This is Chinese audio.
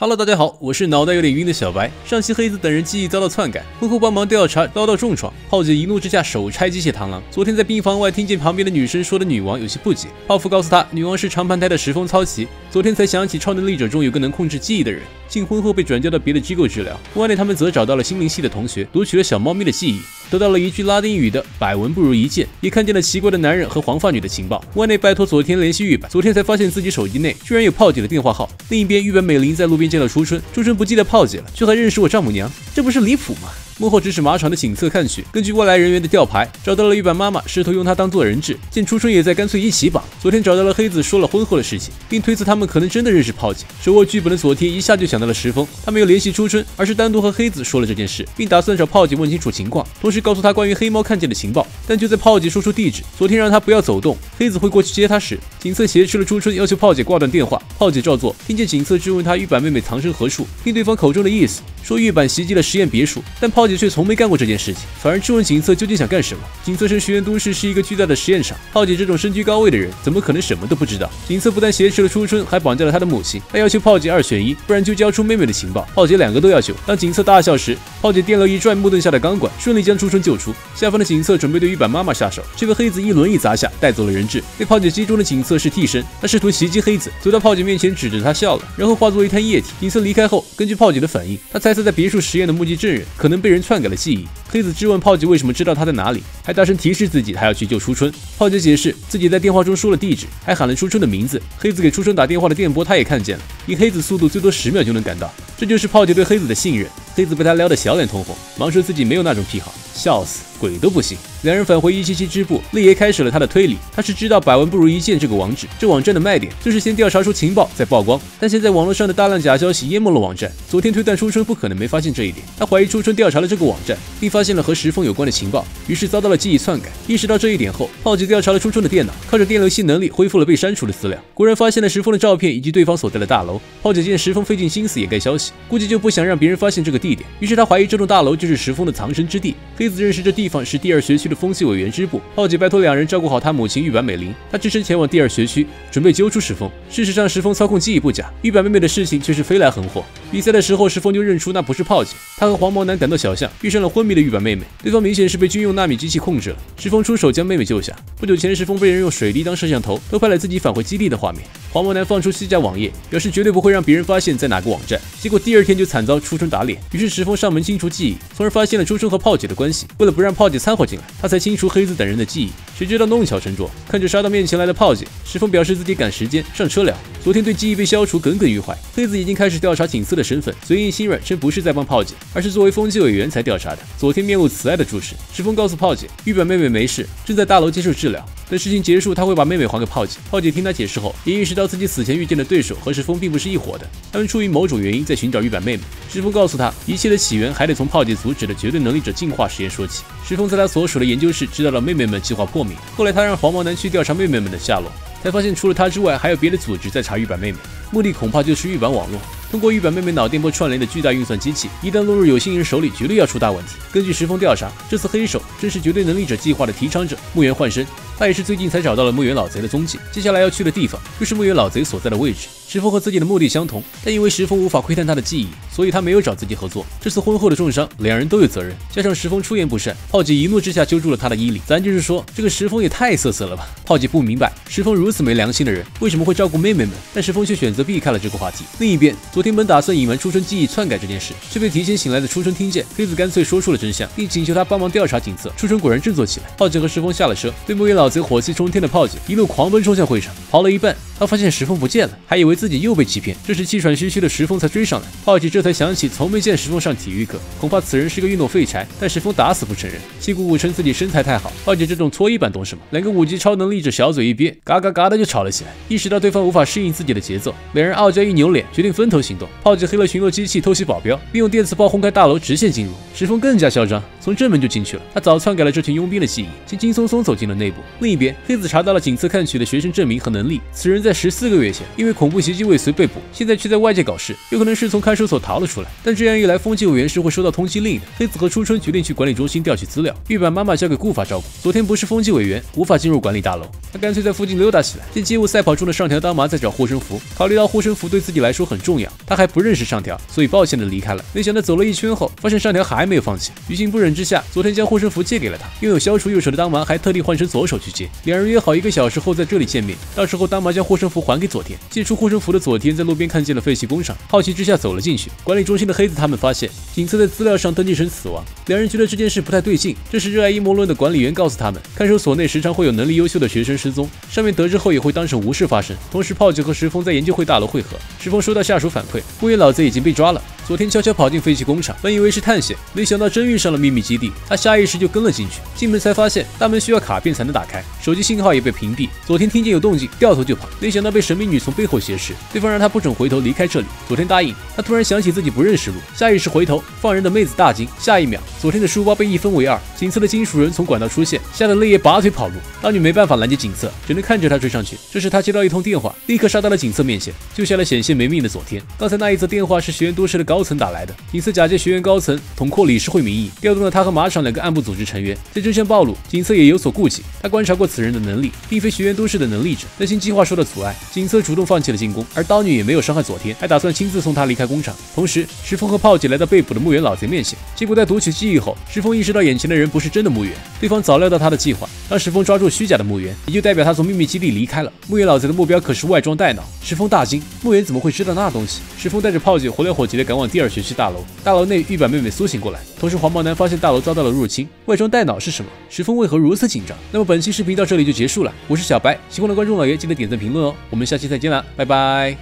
Hello，大家好，我是脑袋有点晕的小白。上期黑子等人记忆遭到篡改，婚后帮忙调查遭到重创，炮姐一怒之下手拆机械螳螂。昨天在病房外听见旁边的女生说的女王有些不解，泡芙告诉她，女王是长盘胎的石峰操旗。昨天才想起超能力者中有个能控制记忆的人，进婚后被转交到别的机构治疗。外内他们则找到了心灵系的同学，读取了小猫咪的记忆。得到了一句拉丁语的“百闻不如一见”，也看见了奇怪的男人和黄发女的情报。万内拜托昨天联系玉本，昨天才发现自己手机内居然有炮姐的电话号。另一边，玉本美玲在路边见到初春，初春不记得炮姐了，却还认识我丈母娘，这不是离谱吗？幕后指使马场的警测看去，根据外来人员的吊牌，找到了玉板妈妈，试图用她当做人质。见初春也在，干脆一起绑。昨天找到了黑子，说了婚后的事情，并推测他们可能真的认识炮姐。手握剧本的佐天一下就想到了石峰，他没有联系初春，而是单独和黑子说了这件事，并打算找炮姐问清楚情况，同时告诉他关于黑猫看见的情报。但就在炮姐说出地址，昨天让他不要走动，黑子会过去接他时，警测挟持了初春，要求炮姐挂断电话。炮姐照做，听见警测质问他玉板妹妹藏身何处，听对方口中的意思，说玉板袭击了实验别墅，但炮姐却从没干过这件事情，反而质问警测究竟想干什么。警测称学院都市是一个巨大的实验场，炮姐这种身居高位的人，怎么可能什么都不知道？警测不但挟持了初春，还绑架了他的母亲，还要求炮姐二选一，不然就交出妹妹的情报。炮姐两个都要求。当警测大笑时，炮姐电了一拽木凳下的钢管，顺利将初春救出。下方的警测准备对玉板妈妈下手，却被黑子一轮一砸下，带走了人质。被炮姐击中的警测是替身，他试图袭击黑子，走到炮姐面前，指着他笑了，然后化作一滩液体。警测离开后，根据炮姐的反应，他猜测在别墅实验的目击证人可能被被人篡改了记忆。黑子质问炮姐为什么知道他在哪里，还大声提示自己他要去救初春。炮姐解释自己在电话中说了地址，还喊了初春的名字。黑子给初春打电话的电波他也看见了，以黑子速度最多十秒就能赶到。这就是炮姐对黑子的信任。黑子被他撩得小脸通红，忙说自己没有那种癖好，笑死，鬼都不信。两人返回一七七支部，厉爷开始了他的推理。他是知道百闻不如一见这个网址，这网站的卖点就是先调查出情报再曝光。但现在网络上的大量假消息淹没了网站。昨天推断初春不可能没发现这一点，他怀疑初春调查了这个网站，并发现了和石峰有关的情报，于是遭到了记忆篡改。意识到这一点后，炮姐调查了初春的电脑，靠着电流系能力恢复了被删除的资料，果然发现了石峰的照片以及对方所在的大楼。炮姐见石峰费尽心思掩盖消息，估计就不想让别人发现这个地点，于是他怀疑这栋大楼就是石峰的藏身之地。黑子认识这地方是第二学区的风系委员支部，浩介拜托两人照顾好他母亲玉坂美玲，他只身前往第二学区，准备揪出石峰。事实上，石峰操控记忆不假，玉坂妹妹的事情却是飞来横祸。比赛的时候，石峰就认出那不是炮姐，他和黄毛男赶到小巷，遇上了昏迷的玉版妹妹，对方明显是被军用纳米机器控制了。石峰出手将妹妹救下。不久前，石峰被人用水滴当摄像头偷拍了自己返回基地的画面。黄毛男放出虚假网页，表示绝对不会让别人发现在哪个网站，结果第二天就惨遭初春打脸。于是石峰上门清除记忆，从而发现了初春和炮姐的关系。为了不让炮姐掺和进来，他才清除黑子等人的记忆。谁知道弄巧成拙，看着杀到面前来的炮姐，石峰表示自己赶时间上车聊。昨天对记忆被消除耿耿于怀，黑子已经开始调查警司的身份，嘴硬心软，称不是在帮炮姐，而是作为风纪委员才调查的。昨天面露慈爱的注视，石峰告诉炮姐，玉版妹妹没事，正在大楼接受治疗。等事情结束，他会把妹妹还给炮姐。炮姐听他解释后，也意识到自己死前遇见的对手和石峰并不是一伙的，他们出于某种原因在寻找玉版妹妹。石峰告诉他，一切的起源还得从炮姐阻止的绝对能力者进化实验说起。石峰在他所属的研究室知道了妹妹们计划破灭，后来他让黄毛男去调查妹妹们的下落，才发现除了他之外，还有别的组织在查玉版妹妹，目的恐怕就是玉版网络。通过玉版妹妹脑电波串联的巨大运算机器，一旦落入有心人手里，绝对要出大问题。根据石峰调查，这次黑手正是绝对能力者计划的提倡者木原换身，他也是最近才找到了木原老贼的踪迹。接下来要去的地方就是木原老贼所在的位置。石峰和自己的目的相同，但因为石峰无法窥探他的记忆，所以他没有找自己合作。这次婚后的重伤，两人都有责任。加上石峰出言不善，炮姐一怒之下揪住了他的衣领。咱就是说，这个石峰也太色色了吧？炮姐不明白，石峰如此没良心的人，为什么会照顾妹妹们？但石峰却选择避开了这个话题。另一边，昨天本打算隐瞒初春记忆篡改这件事，却被提前醒来的初春听见，黑子干脆说出了真相，并请求他帮忙调查景色。初春果然振作起来。炮姐和石峰下了车，对木原老贼火气冲天的炮姐一路狂奔冲向会场，跑了一半。他发现石峰不见了，还以为自己又被欺骗。这时气喘吁吁的石峰才追上来，炮姐这才想起从没见石峰上体育课，恐怕此人是个运动废柴。但石峰打死不承认，气鼓鼓称自己身材太好。炮姐这种搓衣板懂什么？两个五级超能力者小嘴一憋，嘎嘎嘎的就吵了起来。意识到对方无法适应自己的节奏，两人傲娇一扭脸，决定分头行动。炮击黑了巡逻机器偷袭保镖，并用电磁炮轰开大楼，直线进入。石峰更加嚣张，从正门就进去了。他早篡改了这群佣兵的记忆，轻轻松松走进了内部。另一边，黑子查到了警测看取的学生证明和能力，此人在十四个月前因为恐怖袭袭击未遂被捕，现在却在外界搞事，有可能是从看守所逃了出来。但这样一来，风纪委员是会收到通缉令的。黑子和初春决定去管理中心调取资料，欲把妈妈交给顾法照顾。昨天不是风纪委员，无法进入管理大楼，他干脆在附近溜达起来。见街舞赛跑中的上条当麻在找护身符，考虑护身符对自己来说很重要，他还不认识上条，所以抱歉的离开了。没想到走了一圈后，发现上条还没有放弃，于心不忍之下，昨天将护身符借给了他。拥有消除右手的当麻还特地换成左手去借，两人约好一个小时后在这里见面。到时候当麻将护身符还给佐田。借出护身符的佐田在路边看见了废弃工厂，好奇之下走了进去。管理中心的黑子他们发现警测在资料上登记成死亡，两人觉得这件事不太对劲。这时热爱阴谋论的管理员告诉他们，看守所内时常会有能力优秀的学生失踪，上面得知后也会当成无事发生。同时炮姐和石峰在研究会大楼汇合，石峰收到下属反馈，木野老子已经被抓了。昨天悄悄跑进废弃工厂，本以为是探险，没想到真遇上了秘密基地。他下意识就跟了进去，进门才发现大门需要卡片才能打开，手机信号也被屏蔽。昨天听见有动静，掉头就跑，没想到被神秘女从背后挟持，对方让他不准回头离开这里。昨天答应，他突然想起自己不认识路，下意识回头，放人的妹子大惊。下一秒，昨天的书包被一分为二，警测的金属人从管道出现，吓得泪叶拔腿跑路。当女没办法拦截警测，只能看着他追上去。这时他接到一通电话，立刻杀到了警测面前，救下了险些没命的昨天。刚才那一则电话是学院都市的高高层打来的。警测假借学院高层统括理事会名义，调动了他和马场两个暗部组织成员。在真相暴露，警测也有所顾忌。他观察过此人的能力，并非学院都市的能力者，担心计划受到阻碍，警测主动放弃了进攻。而刀女也没有伤害佐天，还打算亲自送他离开工厂。同时，石峰和炮姐来到被捕的墓园老贼面前，结果在读取记忆后，石峰意识到眼前的人不是真的墓园，对方早料到他的计划，让石峰抓住虚假的墓园，也就代表他从秘密基地离开了。墓园老贼的目标可是外装代脑。石峰大惊，墓园怎么会知道那东西？石峰带着炮姐火燎火急的赶往往第二学区大楼，大楼。内玉板妹妹苏醒过来，同时黄毛男发现大楼遭到了入侵。外装带脑是什么？石峰为何如此紧张？那么本期视频到这里就结束了，我是小白，喜欢的观众老爷记得点赞评论哦，我们下期再见啦，拜拜。